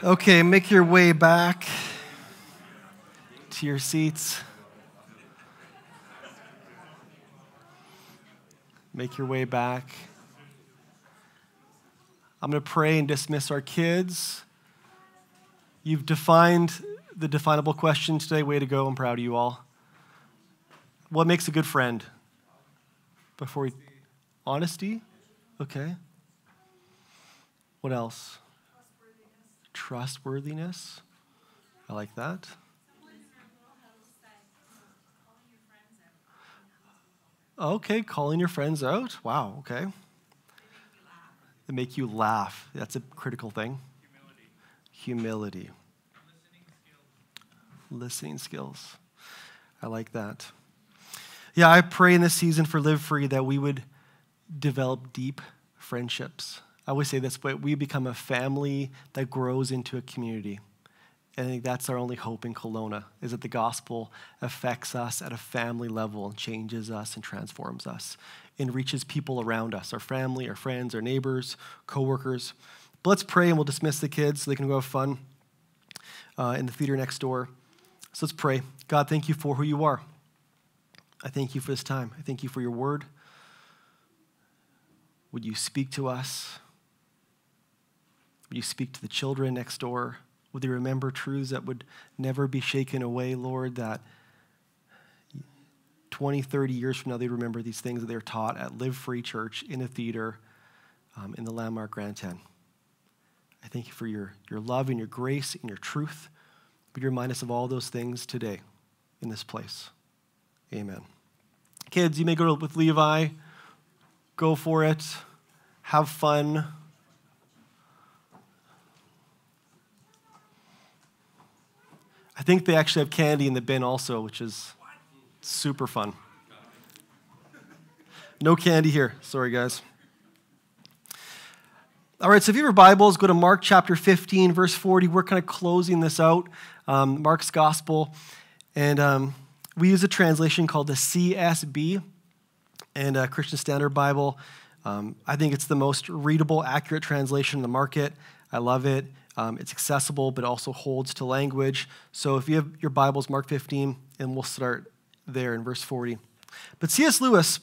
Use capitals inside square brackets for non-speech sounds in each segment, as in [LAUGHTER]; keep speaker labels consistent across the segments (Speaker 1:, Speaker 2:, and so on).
Speaker 1: Okay, make your way back to your seats. Make your way back. I'm going to pray and dismiss our kids. You've defined the definable question today. Way to go. I'm proud of you all. What makes a good friend? Before we. Honesty? Okay. What else? Trustworthiness. I like that. Okay, calling your friends out. Wow, okay. They make you laugh. That's a critical thing. Humility. Listening skills. I like that. Yeah, I pray in this season for Live Free that we would develop deep friendships. I always say this, but we become a family that grows into a community. And I think that's our only hope in Kelowna, is that the gospel affects us at a family level and changes us and transforms us and reaches people around us, our family, our friends, our neighbors, coworkers. But let's pray and we'll dismiss the kids so they can go have fun uh, in the theater next door. So let's pray. God, thank you for who you are. I thank you for this time. I thank you for your word. Would you speak to us? Would you speak to the children next door? Would they remember truths that would never be shaken away, Lord, that 20, 30 years from now, they remember these things that they were taught at Live Free Church in a theater um, in the landmark Grand 10. I thank you for your, your love and your grace and your truth. Would you remind us of all those things today in this place? Amen. Kids, you may go with Levi. Go for it. Have fun. I think they actually have candy in the bin also, which is super fun. No candy here. Sorry, guys. All right, so if you have your Bibles, go to Mark chapter 15, verse 40. We're kind of closing this out, um, Mark's gospel. And um, we use a translation called the CSB and a Christian Standard Bible. Um, I think it's the most readable, accurate translation in the market. I love it. Um, it's accessible, but also holds to language. So if you have your Bibles, Mark 15, and we'll start there in verse 40. But C.S. Lewis,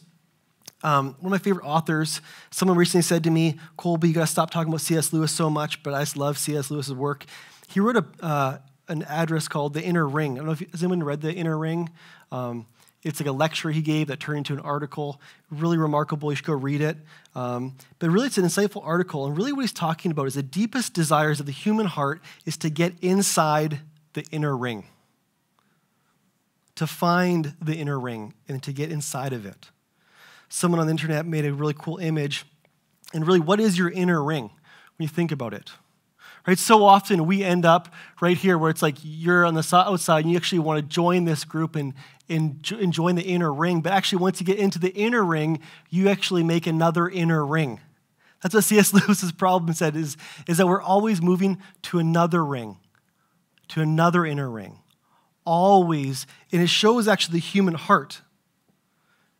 Speaker 1: um, one of my favorite authors, someone recently said to me, Kolby, you got to stop talking about C.S. Lewis so much, but I just love C.S. Lewis's work. He wrote a, uh, an address called The Inner Ring. I don't know if has anyone read The Inner Ring. Um, it's like a lecture he gave that turned into an article. Really remarkable. You should go read it. Um, but really, it's an insightful article. And really, what he's talking about is the deepest desires of the human heart is to get inside the inner ring, to find the inner ring and to get inside of it. Someone on the internet made a really cool image. And really, what is your inner ring when you think about it? Right? So often we end up right here where it's like you're on the outside and you actually want to join this group and, and, and join the inner ring. But actually, once you get into the inner ring, you actually make another inner ring. That's what C.S. [LAUGHS] Lewis's problem said is, is that we're always moving to another ring, to another inner ring. Always. And it shows actually the human heart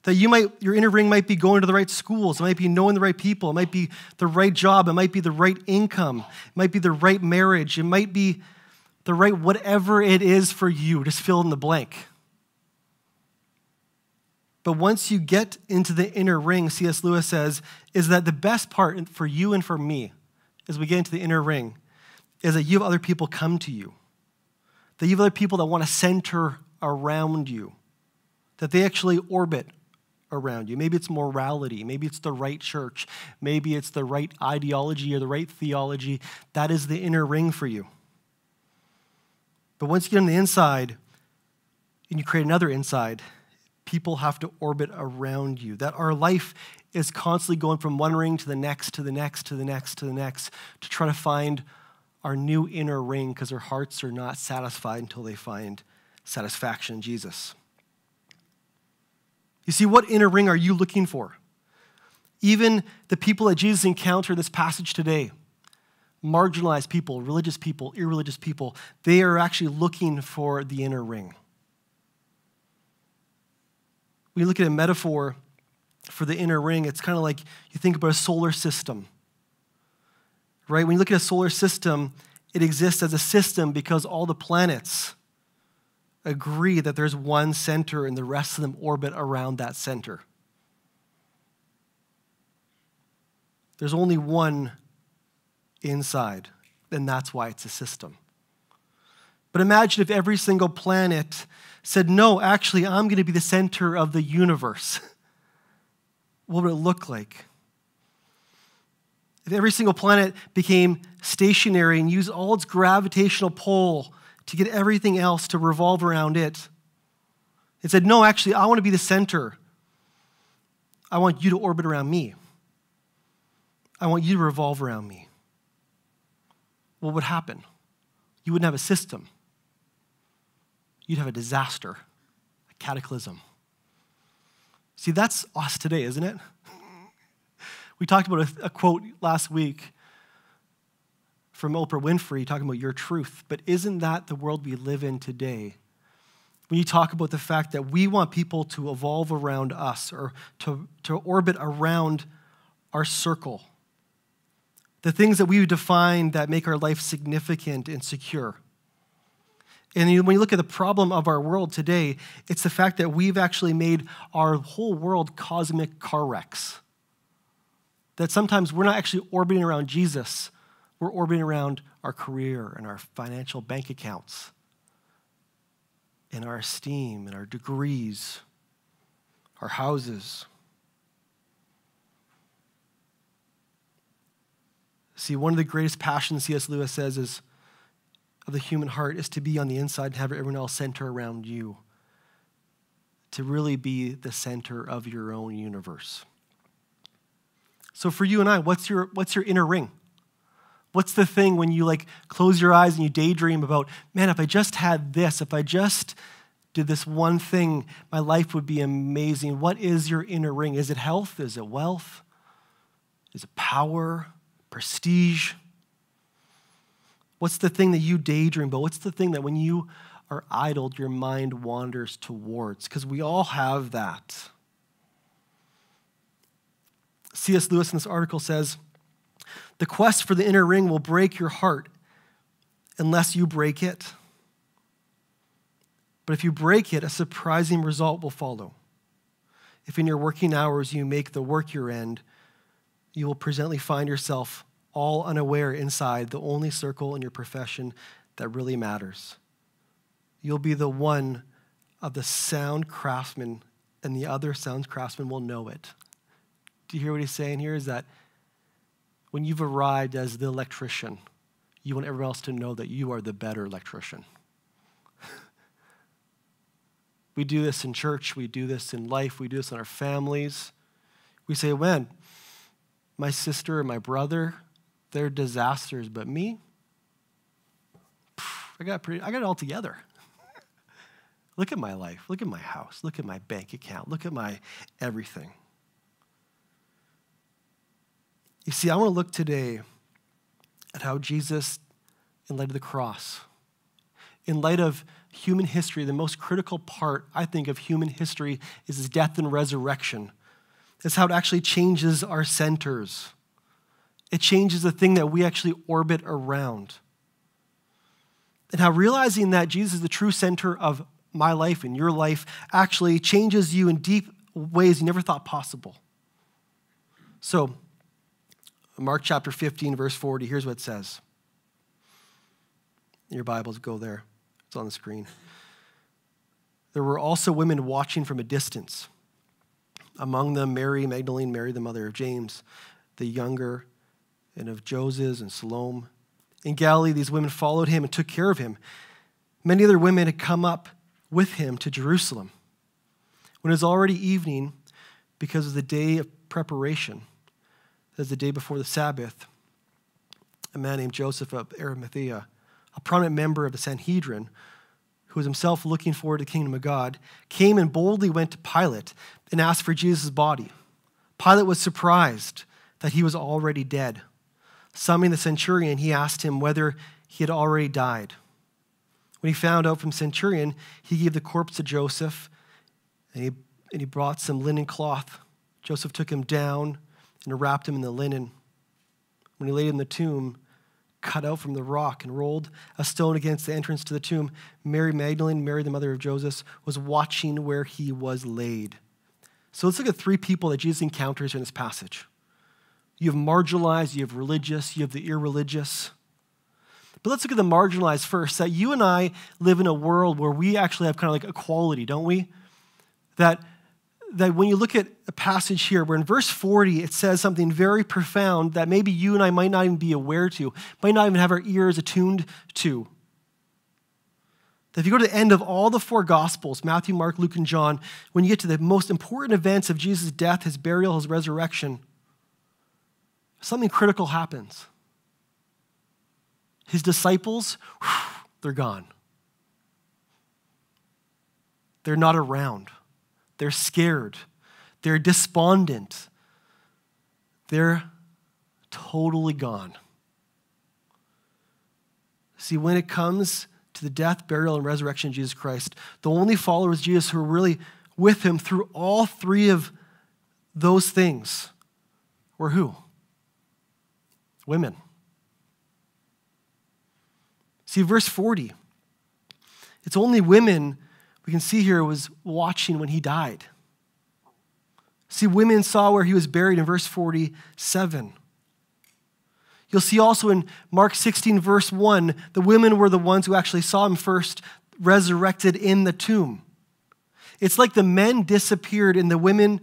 Speaker 1: that you might your inner ring might be going to the right schools it might be knowing the right people it might be the right job it might be the right income it might be the right marriage it might be the right whatever it is for you just fill in the blank. But once you get into the inner ring cs lewis says is that the best part for you and for me as we get into the inner ring is that you have other people come to you that you have other people that want to center around you that they actually orbit around you. Maybe it's morality. Maybe it's the right church. Maybe it's the right ideology or the right theology. That is the inner ring for you. But once you get on the inside and you create another inside, people have to orbit around you. That our life is constantly going from one ring to the next, to the next, to the next, to the next, to try to find our new inner ring because our hearts are not satisfied until they find satisfaction in Jesus. You see, what inner ring are you looking for? Even the people that Jesus encountered in this passage today, marginalized people, religious people, irreligious people, they are actually looking for the inner ring. You look at a metaphor for the inner ring, it's kind of like you think about a solar system, right? When you look at a solar system, it exists as a system because all the planets agree that there's one center and the rest of them orbit around that center. There's only one inside, and that's why it's a system. But imagine if every single planet said, No, actually, I'm going to be the center of the universe. [LAUGHS] what would it look like? If every single planet became stationary and used all its gravitational pull to get everything else to revolve around it, it said, No, actually, I want to be the center. I want you to orbit around me. I want you to revolve around me. What would happen? You wouldn't have a system, you'd have a disaster, a cataclysm. See, that's us today, isn't it? [LAUGHS] We talked about a, a quote last week from Oprah Winfrey talking about your truth, but isn't that the world we live in today? When you talk about the fact that we want people to evolve around us or to, to orbit around our circle, the things that we define that make our life significant and secure. And when you look at the problem of our world today, it's the fact that we've actually made our whole world cosmic car wrecks. That sometimes we're not actually orbiting around Jesus, we're orbiting around our career and our financial bank accounts, and our esteem and our degrees, our houses. See, one of the greatest passions C.S. Lewis says is of the human heart is to be on the inside and have everyone else center around you. To really be the center of your own universe. So for you and I, what's your, what's your inner ring? What's the thing when you like close your eyes and you daydream about, man, if I just had this, if I just did this one thing, my life would be amazing. What is your inner ring? Is it health? Is it wealth? Is it power? Prestige? What's the thing that you daydream about? What's the thing that when you are idled, your mind wanders towards? Because we all have that. C.S. Lewis in this article says the quest for the inner ring will break your heart unless you break it. But if you break it, a surprising result will follow. If in your working hours you make the work your end, you will presently find yourself all unaware inside the only circle in your profession that really matters. You'll be the one of the sound craftsman, and the other sound craftsman will know it. Do you hear what he's saying here? Is that when you've arrived as the electrician, you want everyone else to know that you are the better electrician. we do this in church, we do this in life, we do this in our families. We say, when my sister and my brother, they're disasters, but me, I got, pretty, I got it all together. [LAUGHS] look at my life, look at my house, look at my bank account, look at my everything. You see, I want to look today at how Jesus, in light of the cross, in light of human history, the most critical part, I think, of human history is his death and resurrection. It's how it actually changes our centers. It changes the thing that we actually orbit around. And how realizing that Jesus is the true center of my life and your life actually changes you in deep ways you never thought possible. So, Mark chapter 15, verse 40, here's what it says. Your Bibles go there, it's on the screen. There were also women watching from a distance. Among them, Mary Magdalene, Mary, the mother of James, the younger, and of Joses and Salome. In Galilee, these women followed him and took care of him. Many other women had come up with him to Jerusalem. When it was already evening, because of the day of preparation, as the day before the Sabbath, a man named Joseph of Arimathea, a prominent member of the Sanhedrin, who was himself looking forward to the kingdom of God, came and boldly went to Pilate and asked for Jesus' body. Pilate was surprised that he was already dead. Summoning the centurion, he asked him whether he had already died. When he found out from centurion, he gave the corpse to Joseph, and he, and he brought some linen cloth. Joseph took him down and wrapped him in the linen. When he laid him in the tomb, cut out from the rock and rolled a stone against the entrance to the tomb. Mary Magdalene, Mary the mother of Joseph, was watching where he was laid. So let's look at three people that Jesus encounters in this passage. You have marginalized, you have religious, you have the irreligious. But let's look at the marginalized first. That you and I live in a world where we actually have kind of like equality, don't we? That that when you look at a passage here where in verse 40 it says something very profound that maybe you and I might not even be aware to, might not even have our ears attuned to. That if you go to the end of all the four Gospels, Matthew, Mark, Luke, and John, when you get to the most important events of Jesus' death, his burial, his resurrection, something critical happens. His disciples, they're gone. They're not around. They're scared. They're despondent. They're totally gone. See, when it comes to the death, burial, and resurrection of Jesus Christ, the only followers of Jesus who are really with him through all three of those things were who? Women. See, verse 40. It's only women we can see here was watching when he died. See, women saw where he was buried in verse 47. You'll see also in Mark 16, verse 1, the women were the ones who actually saw him first resurrected in the tomb. It's like the men disappeared and the women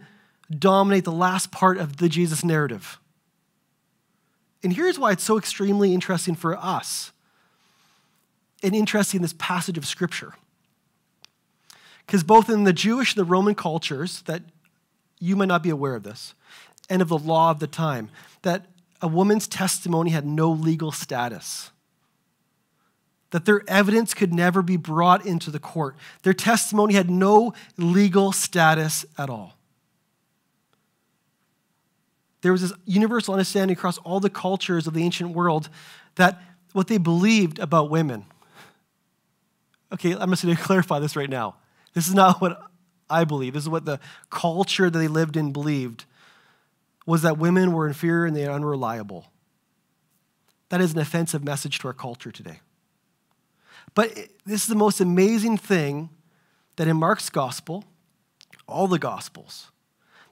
Speaker 1: dominate the last part of the Jesus narrative. And here's why it's so extremely interesting for us and interesting in this passage of Scripture. Because both in the Jewish and the Roman cultures, that you might not be aware of this, and of the law of the time, that a woman's testimony had no legal status. That their evidence could never be brought into the court. Their testimony had no legal status at all. There was this universal understanding across all the cultures of the ancient world that what they believed about women. Okay, I'm just going [LAUGHS] to clarify this right now. This is not [LAUGHS] what I believe. This is what the culture that they lived in believed was that women were inferior and they are unreliable. That is an offensive message to our culture today. But this is the most amazing thing that in Mark's gospel, all the gospels,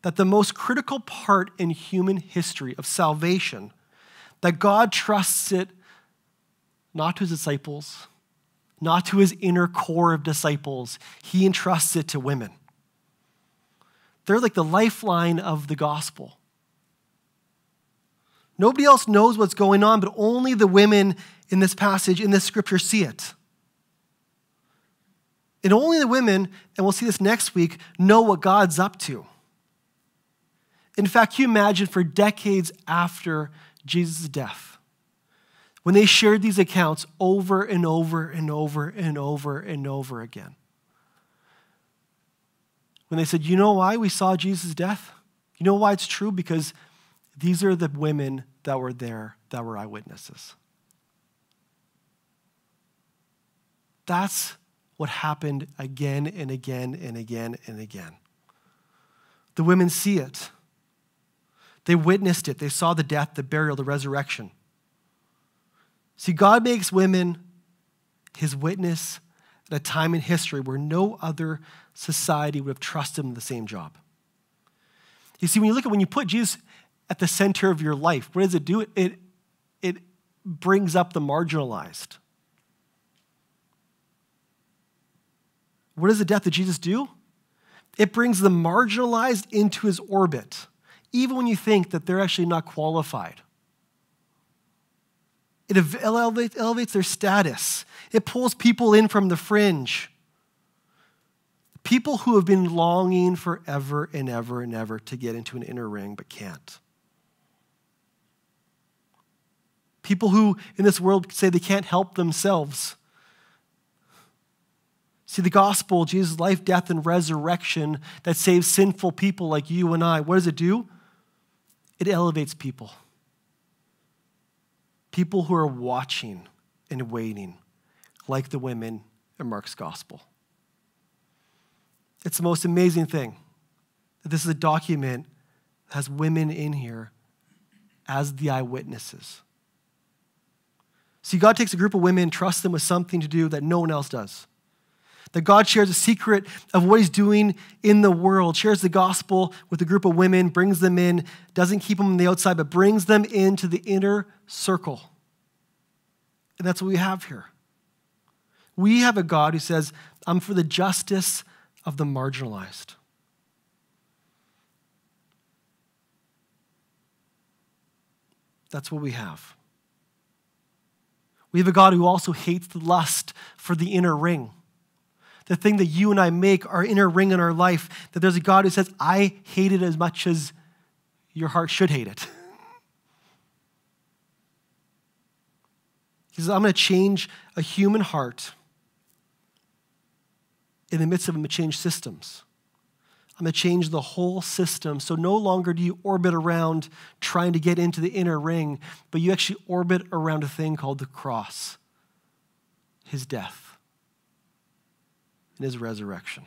Speaker 1: that the most critical part in human history of salvation, that God trusts it not to his disciples, not to his inner core of disciples. He entrusts it to women. They're like the lifeline of the gospel. Nobody else knows what's going on, but only the women in this passage, in this scripture, see it. And only the women, and we'll see this next week, know what God's up to. In fact, you imagine for decades after Jesus' death, when they shared these accounts over and over and over and over and over again. When they said, You know why we saw Jesus' death? You know why it's true? Because these are the women that were there that were eyewitnesses. That's what happened again and again and again and again. The women see it. They witnessed it. They saw the death, the burial, the resurrection. See, God makes women his witness at a time in history where no other society would have trusted him the same job. You see, when you look at when you put Jesus at the center of your life, what does it do? It, it brings up the marginalized. What does the death of Jesus do? It brings the marginalized into his orbit, even when you think that they're actually not qualified. It elevates, their status. It pulls people in from the fringe. People who have been longing forever and ever and ever to get into an inner ring but can't. People who in this world say they can't help themselves. See, the gospel, Jesus' life, death, and resurrection that saves sinful people like you and I, what does it do? It elevates people people who are watching and waiting, like the women in Mark's gospel. It's the most amazing thing that this is a document that has women in here as the eyewitnesses. See, God takes a group of women, trusts them with something to do that no one else does. That God shares a secret of what He's doing in the world, shares the gospel with a group of women, brings them in, doesn't keep them on the outside, but brings them into the inner circle. And that's what we have here. We have a God who says, I'm for the justice of the marginalized. That's what we have. We have a God who also hates the lust for the inner ring. The thing that you and I make our inner ring in our life, that there's a God who says, I hate it as much as your heart should hate it. He says, I'm going to change a human heart in the midst of them to change systems. I'm going to change the whole system. So no longer do you orbit around trying to get into the inner ring, but you actually orbit around a thing called the cross his death and his resurrection.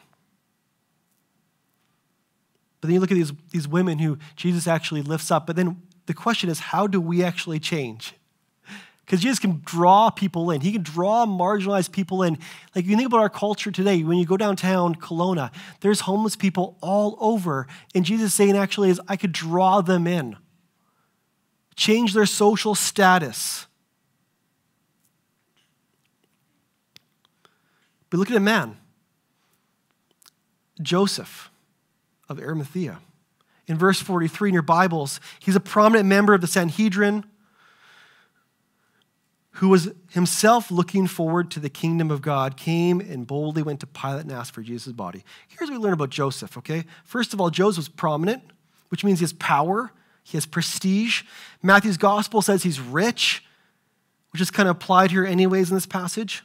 Speaker 1: But then you look at these, these women who Jesus actually lifts up. But then the question is, how do we actually change? Because Jesus can draw people in. He can draw marginalized people in. Like you think about our culture today, when you go downtown Kelowna, there's homeless people all over. And Jesus saying actually is, I could draw them in. Change their social status. But look at a man, Joseph of Arimathea. In verse 43 in your Bibles, he's a prominent member of the Sanhedrin who was himself looking forward to the kingdom of God, came and boldly went to Pilate and asked for Jesus' body. Here's what we learn about Joseph, okay? First of all, Joseph was prominent, which means he has power, he has prestige. Matthew's gospel says he's rich, which is kind of applied here, anyways, in this passage.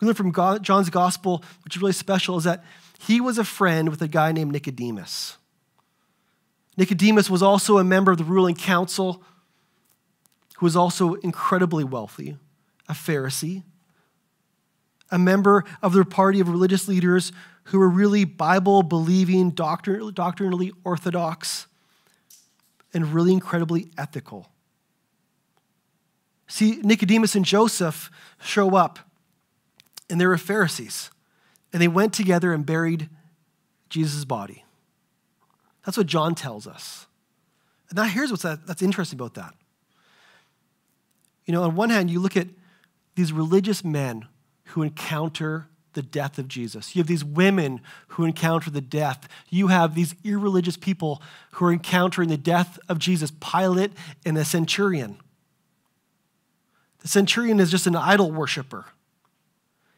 Speaker 1: We learn from God, John's gospel, which is really special, is that he was a friend with a guy named Nicodemus. Nicodemus was also a member of the ruling council who was also incredibly wealthy, a Pharisee, a member of their party of religious leaders who were really Bible believing, doctrinally orthodox, and really incredibly ethical. See, Nicodemus and Joseph show up, and they were Pharisees, and they went together and buried Jesus' body. That's what John tells us. And now here's what's that, that's interesting about that. You know, on one hand, you look at these religious men who encounter the death of Jesus. You have these women who encounter the death. You have these irreligious people who are encountering the death of Jesus, Pilate and the centurion. The centurion is just an idol worshiper.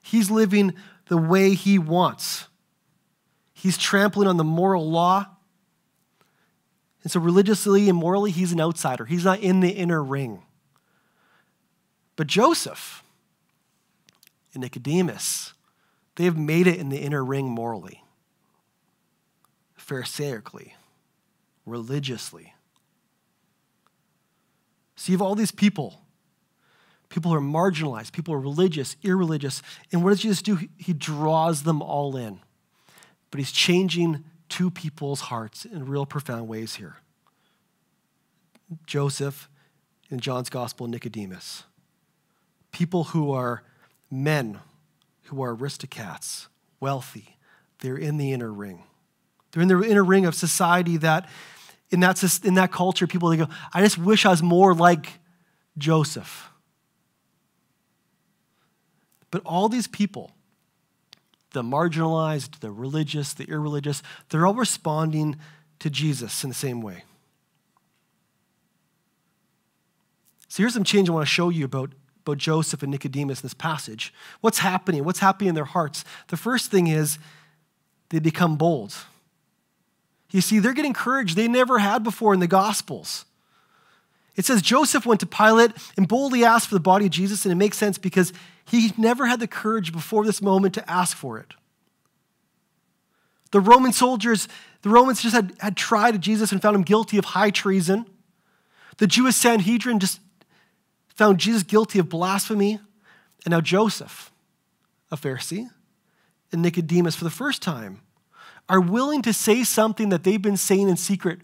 Speaker 1: He's living the way he wants. He's trampling on the moral law. And so, religiously and morally, he's an outsider. He's not in the inner ring. But Joseph and Nicodemus, they have made it in the inner ring morally, Pharisaically, religiously. So you have all these people, people who are marginalized, people who are religious, irreligious. And what does Jesus do? He draws them all in. But he's changing two people's hearts in real profound ways here Joseph in John's Gospel, Nicodemus people who are men, who are aristocrats, wealthy. They're in the inner ring. They're in the inner ring of society that, in that, in that culture, people they go, I just wish I was more like Joseph. But all these people, the marginalized, the religious, the irreligious, they're all responding to Jesus in the same way. So here's some change I want to show you about about Joseph and Nicodemus in this passage. What's happening? What's happening in their hearts? The first thing is they become bold. You see, they're getting courage they never had before in the Gospels. It says Joseph went to Pilate and boldly asked for the body of Jesus, and it makes sense because he never had the courage before this moment to ask for it. The Roman soldiers, the Romans just had, had tried Jesus and found him guilty of high treason. The Jewish Sanhedrin just found Jesus guilty of blasphemy, and now Joseph, a Pharisee, and Nicodemus for the first time are willing to say something that they've been saying in secret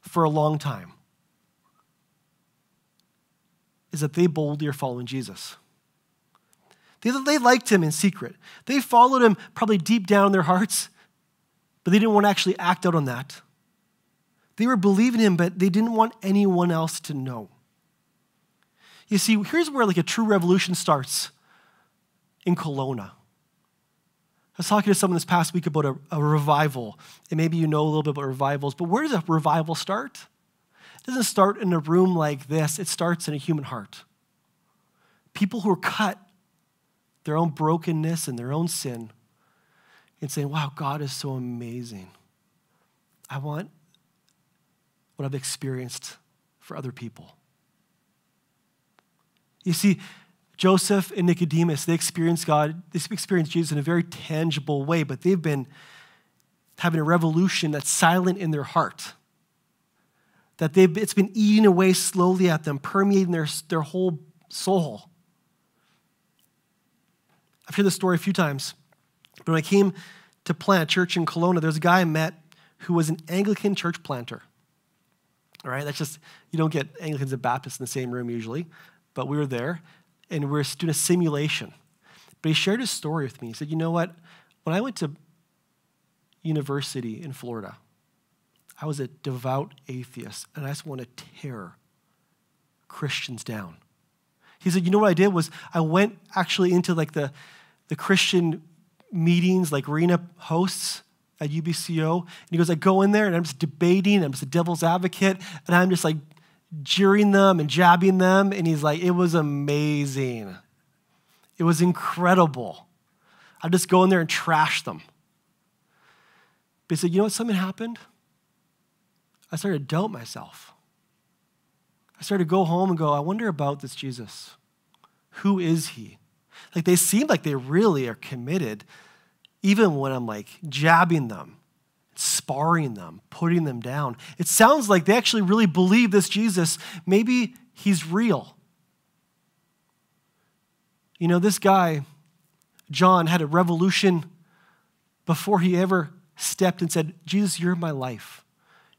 Speaker 1: for a long time. is that they boldly are following Jesus. They, they liked him in secret. They followed him probably deep down in their hearts, but they didn't want to actually act out on that. They were believing him, but they didn't want anyone else to know. You see, here's where like a true revolution starts in Kelowna. I was talking to someone this past week about a, a, revival, and maybe you know a little bit about revivals, but where does a revival start? It doesn't start in a room like this, it starts in a human heart. People who are cut, their own brokenness and their own sin, and saying, Wow, God is so amazing. I want what I've experienced for other people. You see, Joseph and Nicodemus, they experienced God, they experienced Jesus in a very tangible way, but they've been having a revolution that's silent in their heart. That they've, it's been eating away slowly at them, permeating their, their whole soul. I've heard this story a few times. But when I came to plant a church in Kelowna, there was a guy I met who was an Anglican church planter. All right, that's just, you don't get Anglicans and Baptists in the same room usually, but we were there and we were doing a simulation. But he shared his story with me. He said, You know what? When I went to university in Florida, I was a devout atheist and I just want to tear Christians down. He said, You know what I did was I went actually into like the, the Christian meetings, like arena hosts at UBCO. And he goes, I go in there and I'm just debating, I'm just a devil's advocate, and I'm just like jeering them and jabbing them. And he's like, it was amazing. It was incredible. I just go in there and trash them. But he said, you know what? Something happened. I started to doubt myself. I started to go home and go, I wonder about this Jesus. Who is he? Like they seem like they really are committed, even when I'm like jabbing them sparring them, putting them down. It sounds like they actually really believe this Jesus. Maybe he's real. You know, this guy, John, had a revolution before he ever stepped and said, Jesus, you're my life.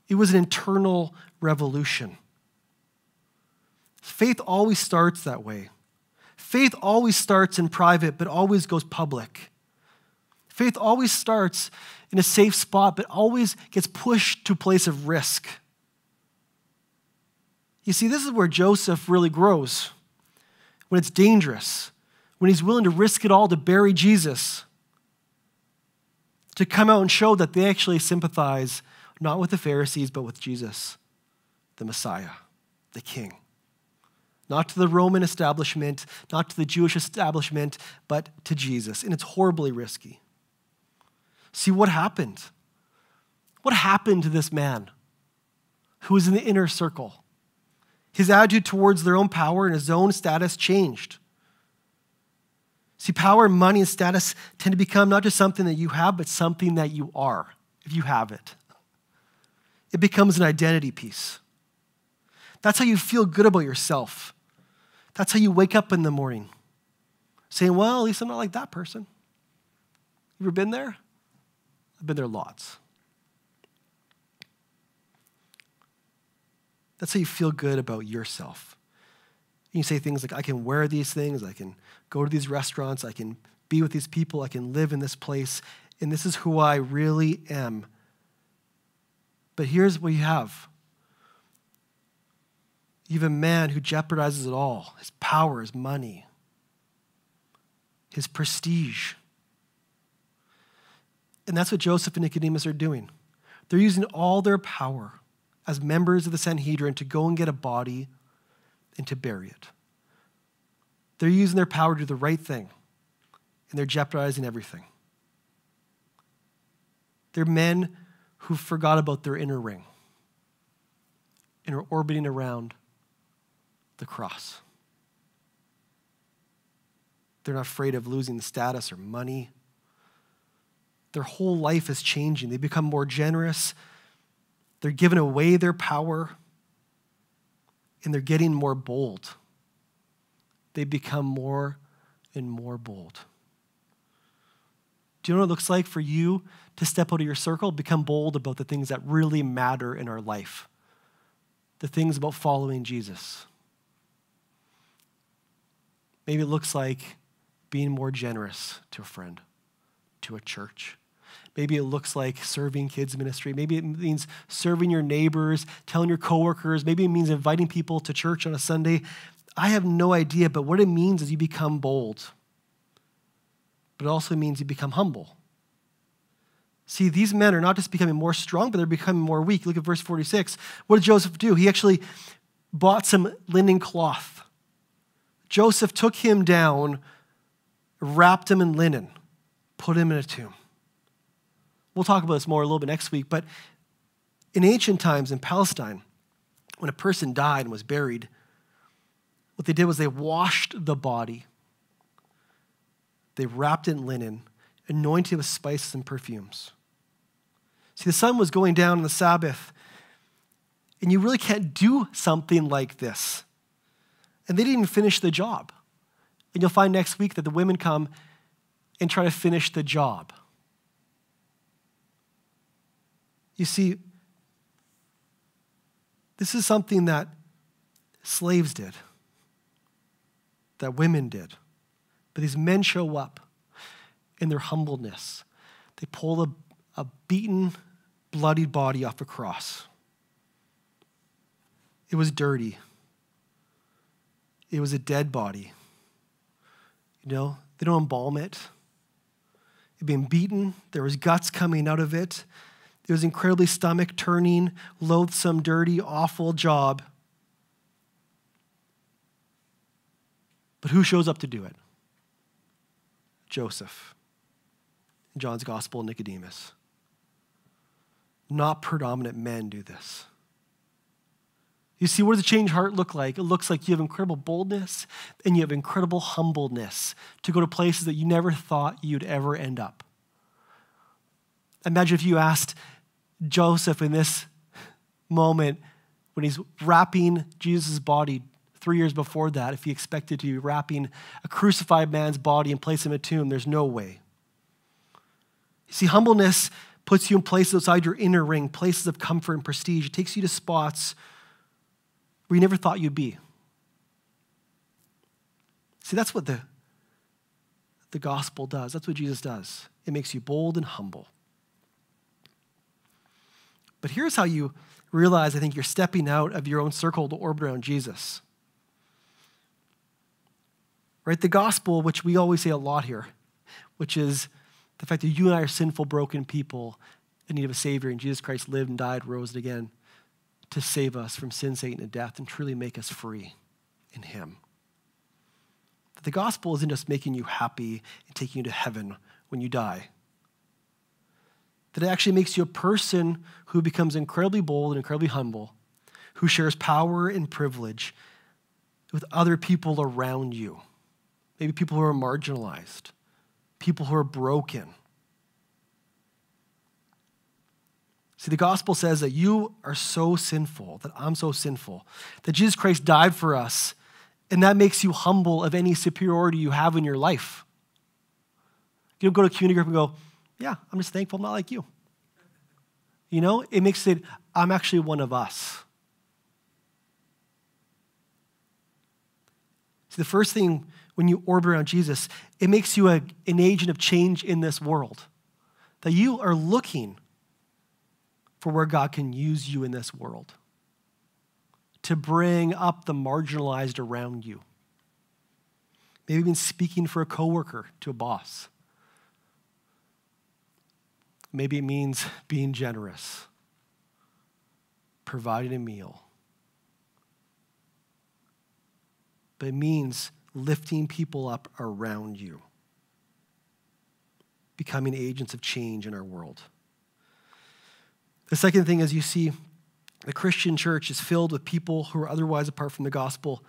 Speaker 1: It was an internal revolution. Faith always starts that way. Faith always starts in private, but always goes public. Faith always starts in a safe spot, but always gets pushed to a place of risk. You see, this is where Joseph really grows when it's dangerous, when he's willing to risk it all to bury Jesus, to come out and show that they actually sympathize not with the Pharisees, but with Jesus, the Messiah, the King. Not to the Roman establishment, not to the Jewish establishment, but to Jesus. And it's horribly risky. See what happened. What happened to this man who was in the inner circle? His attitude towards their own power and his own status changed. See, power, money, and status tend to become not just something that you have, but something that you are if you have it. It becomes an identity piece. That's how you feel good about yourself. That's how you wake up in the morning saying, Well, at least I'm not like that person. You ever been there? I've been there lots. That's how you feel good about yourself. You say things like, I can wear these things, I can go to these restaurants, I can be with these people, I can live in this place, and this is who I really am. But here's what you have you have a man who jeopardizes it all his power, his money, his prestige. And that's what Joseph and Nicodemus are doing. They're using all their power as members of the Sanhedrin to go and get a body and to bury it. They're using their power to do the right thing, and they're jeopardizing everything. They're men who forgot about their inner ring and are orbiting around the cross. They're not afraid of losing the status or money their whole life is changing. They become more generous. They're giving away their power. And they're getting more bold. They become more and more bold. Do you know what it looks like for you to step out of your circle, become bold about the things that really matter in our life? The things about following Jesus. Maybe it looks like being more generous to a friend, to a church. Maybe it looks like serving kids ministry. Maybe it means serving your neighbors, telling your coworkers. Maybe it means inviting people to church on a Sunday. I have no idea, but what it means is you become bold. But it also means you become humble. See, these men are not just becoming more strong, but they're becoming more weak. Look at verse 46. What did Joseph do? He actually bought some linen cloth. Joseph took him down, wrapped him in linen, put him in a tomb. We'll talk about this more a little bit next week, but in ancient times in Palestine, when a person died and was buried, what they did was they washed the body, they wrapped it in linen, anointed with spices and perfumes. See, the sun was going down on the Sabbath, and you really can't do something like this. And they didn't finish the job. And you'll find next week that the women come and try to finish the job. You see, this is something that slaves did, that women did. But these men show up in their humbleness. They pull a, a beaten, bloodied body off a cross. It was dirty. It was a dead body. You know, they don't embalm it. It had been beaten. There was guts coming out of it. It was incredibly stomach turning, loathsome, dirty, awful job. But who shows up to do it? Joseph. John's Gospel, Nicodemus. Not predominant men do this. You see, what does a changed heart look like? It looks like you have incredible boldness and you have incredible humbleness to go to places that you never thought you'd ever end up. Imagine if you asked Joseph in this moment when he's wrapping Jesus' body three years before that, if he expected to be wrapping a crucified man's body and place him in a tomb, there's no way. You see, humbleness puts you in places outside your inner ring, places of comfort and prestige. It takes you to spots where you never thought you'd be. See, that's what the, the gospel does. That's what Jesus does. It makes you bold and humble. But here's how you realize I think you're stepping out of your own circle to orbit around Jesus. Right? The gospel, which we always say a lot here, which is the fact that you and I are sinful, broken people in need of a Savior, and Jesus Christ lived and died, rose again to save us from sin, Satan, and death, and truly make us free in Him. That the gospel isn't just making you happy and taking you to heaven when you die that it actually makes you a person who becomes incredibly bold and incredibly humble, who shares power and privilege with other people around you. Maybe people who are marginalized, people who are broken. See, the gospel says that you are so sinful, that I'm so sinful, that Jesus Christ died for us, and that makes you humble of any superiority you have in your life. You don't go to a community group and go, yeah, I'm just thankful I'm not like you. You know, it makes it, I'm actually one of us. See, the first thing when you orbit around Jesus, it makes you a, an agent of change in this world. That you are looking for where God can use you in this world to bring up the marginalized around you. Maybe even speaking for a coworker to a boss. Maybe it means being generous, providing a meal. But it means lifting people up around you, becoming agents of change in our world. The second thing is you see the Christian church is filled with people who are otherwise, apart from the gospel,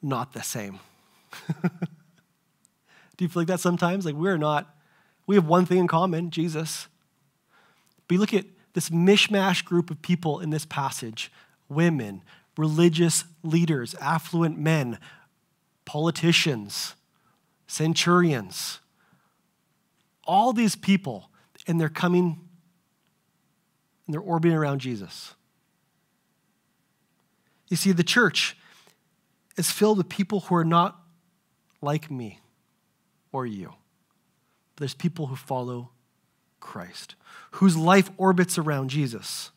Speaker 1: not the same. [LAUGHS] Do you feel like that sometimes? Like we're not we have one thing in common Jesus. But you look at this mishmash group of people in this passage women, religious leaders, affluent men, politicians, centurions. All these people, and they're coming and they're orbiting around Jesus. You see, the church is filled with people who are not like me or you. But there's people who follow Christ, whose life orbits around Jesus.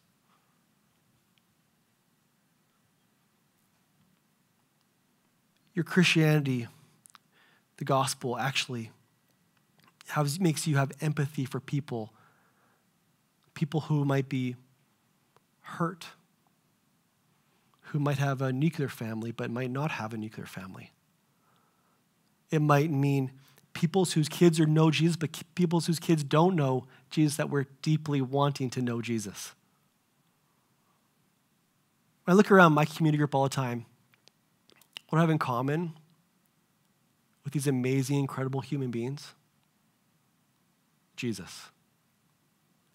Speaker 1: Your Christianity, the gospel, actually has, makes you have empathy for people, people who might be hurt, who might have a nuclear family but might not have a nuclear family. It might mean people whose kids are know Jesus, but people whose kids don't know Jesus that we're deeply wanting to know Jesus. When I look around my community group all the time, what I have in common with these amazing, incredible human beings? Jesus.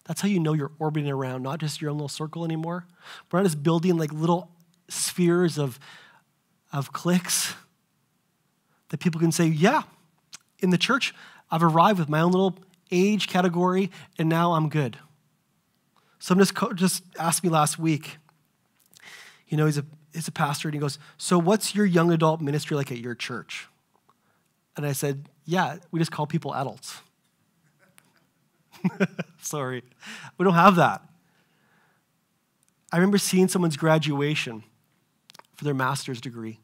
Speaker 1: That's how you know you're orbiting around not just your own little circle anymore. We're not just building like little spheres of, of cliques that people can say, yeah, in the church, I've arrived with my own little age category, and now I'm good. Someone just, just asked me last week, you know, he's a, he's a pastor, and he goes, So what's your young adult ministry like at your church? And I said, Yeah, we just call people adults. [LAUGHS] Sorry, we don't have that. I remember seeing someone's graduation for their master's degree.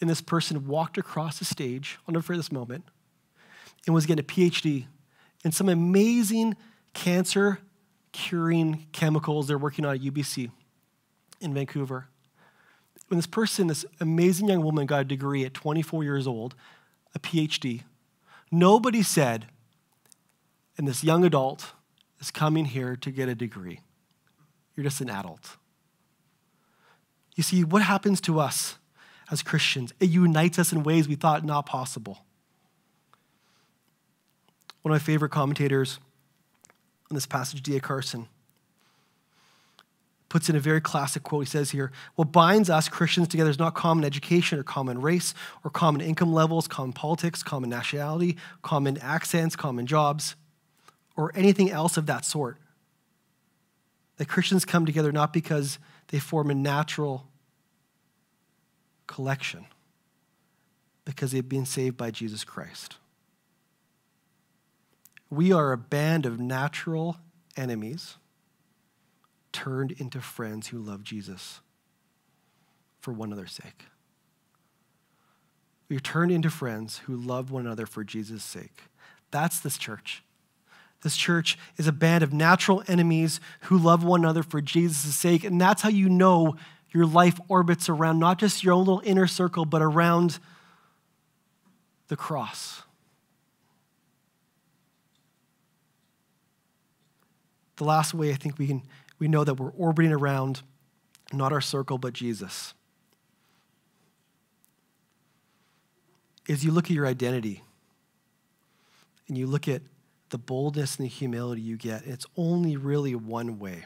Speaker 1: And this person walked across the stage, I'll never forget this moment, and was getting a PhD in some amazing cancer curing chemicals they're working on at UBC in Vancouver. When this person, this amazing young woman, got a degree at 24 years old, a PhD, nobody said, and this young adult is coming here to get a degree. You're just an adult. You see, what happens to us as Christians? It unites us in ways we thought not possible. One of my favorite commentators on this passage, D.A. Carson, puts in a very classic quote. He says here, What binds us Christians together is not common education or common race or common income levels, common politics, common nationality, common accents, common jobs, or anything else of that sort. That Christians come together not because they form a natural collection, because they've been saved by Jesus Christ. We are a band of natural enemies turned into friends who love Jesus for one another's sake. We are turned into friends who love one another for Jesus' sake. That's this church. This church is a band of natural enemies who love one another for Jesus' sake. And that's how you know your life orbits around not just your own little inner circle, but around the cross. The last way I think we can we know that we're orbiting around not our circle, but Jesus. Is you look at your identity and you look at the boldness and the humility you get, it's only really one way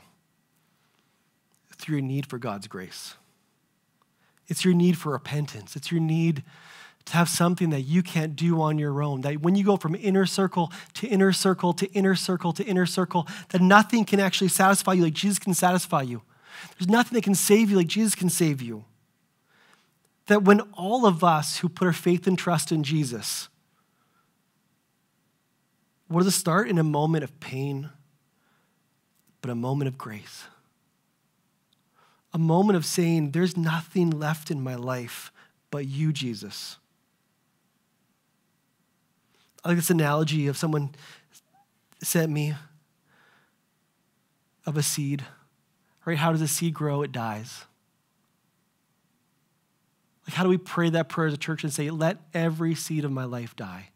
Speaker 1: through your need for God's grace. It's your need for repentance. It's your need to have something that you can't do on your own. That when you go from inner circle to inner circle to inner circle to inner circle, that nothing can actually satisfy you like Jesus can satisfy you. There's nothing that can save you like Jesus can save you. That when all of us who put our faith and trust in Jesus, what does it start? In a moment of pain, but a moment of grace. A moment of saying, There's nothing left in my life but you, Jesus. I like this analogy of someone sent me of a seed. Right? How does a seed grow? It dies. Like, how do we pray that prayer as a church and say, let every seed of my life die?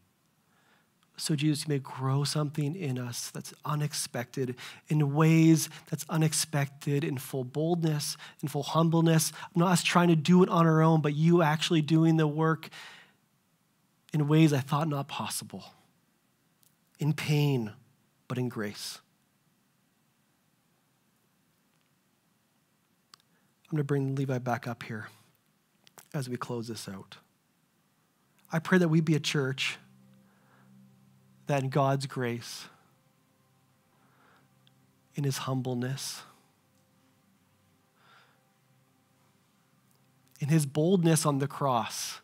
Speaker 1: So, Jesus, you may grow something in us that's unexpected, in ways that's unexpected, in full boldness, in full humbleness. Not us trying to do it on our own, but you actually doing the work in ways I thought not possible, in pain, but in grace. I'm going to bring Levi back up here as we close this out. I pray that we be a church that God's grace, in his humbleness, in his boldness on the cross,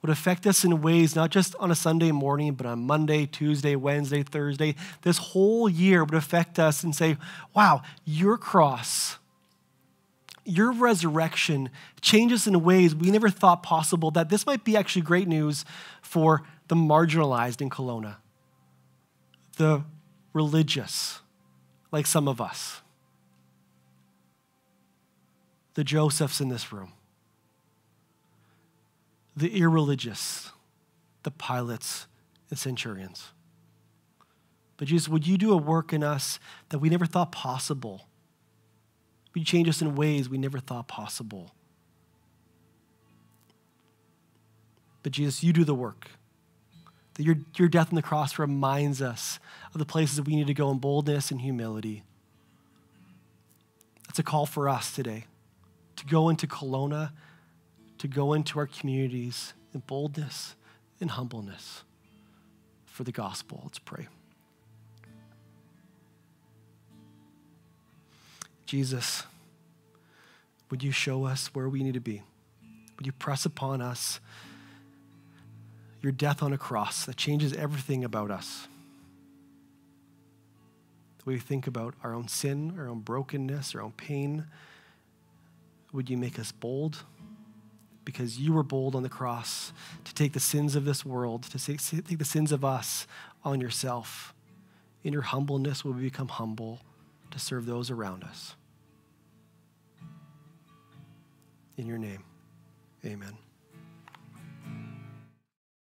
Speaker 1: would affect us in ways not just on a Sunday morning, but on Monday, Tuesday, Wednesday, Thursday. This whole year would affect us and say, wow, your cross, your resurrection changes in ways we never thought possible, that this might be actually great news for the marginalized in Kelowna, the religious, like some of us, the Josephs in this room the irreligious, the Pilates and centurions. But Jesus, would you do a work in us that we never thought possible? Would you change us in ways we never thought possible? But Jesus, you do the work. That your, your death on the cross reminds us of the places that we need to go in boldness and humility. That's a call for us today to go into Kelowna to go into our communities in boldness and humbleness for the gospel. Let's pray. Jesus, would you show us where we need to be? Would you press upon us your death on a cross that changes everything about us? We think about our own sin, our own brokenness, our own pain. Would you make us bold? because you were bold on the cross to take the sins of this world, to take the sins of us on yourself. In your humbleness, will we become humble to serve those around us? In your name, amen.